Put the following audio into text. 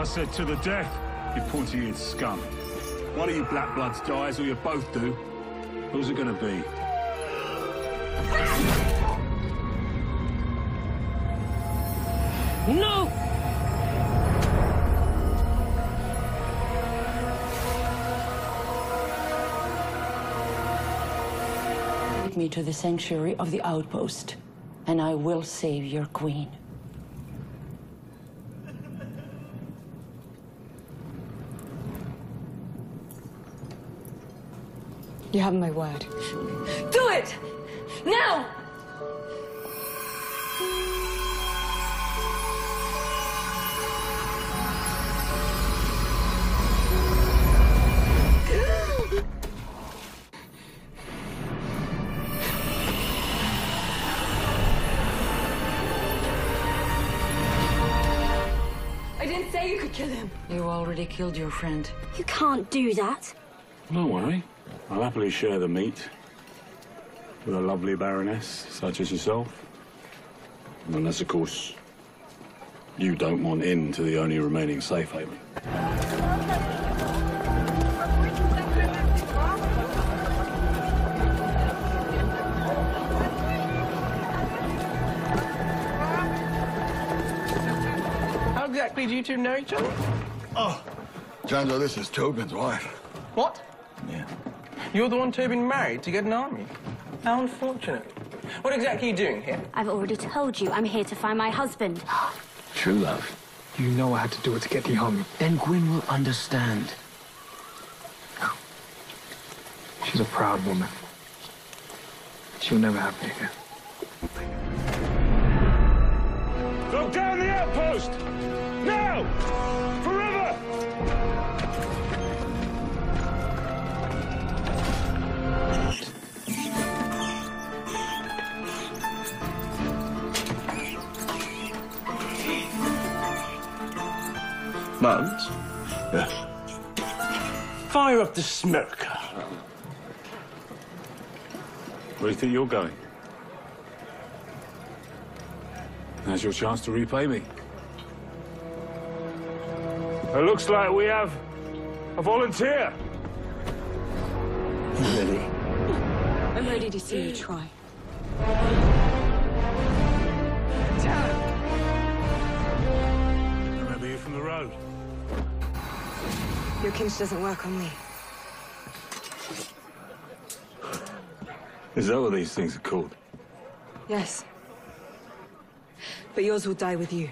I said to the death, you pointy-eared scum. One of you black bloods dies, or you both do. Who's it gonna be? No! Take me to the sanctuary of the outpost, and I will save your queen. You have my word. Do it! Now! I didn't say you could kill him. You already killed your friend. You can't do that. Don't worry. I'll happily share the meat with a lovely baroness such as yourself. Unless, of course, you don't want in to the only remaining safe haven. How exactly do you two know each other? Oh, Janzo, this is Tobin's wife. What? Yeah. You're the one Tobin married to get an army. How unfortunate. What exactly are you doing here? I've already told you I'm here to find my husband. True love. You know I had to do it to get the army. Then Gwynn will understand. She's a proud woman. She'll never have me again. Go down the outpost! Now! Forever! Mums? Yes. Fire up the smoker. Where do you think you're going? Now's your chance to repay me. It looks like we have a volunteer. Really? I'm ready to see you try. I remember you from the road. Your kinch doesn't work on me. Is that what these things are called? Yes. But yours will die with you.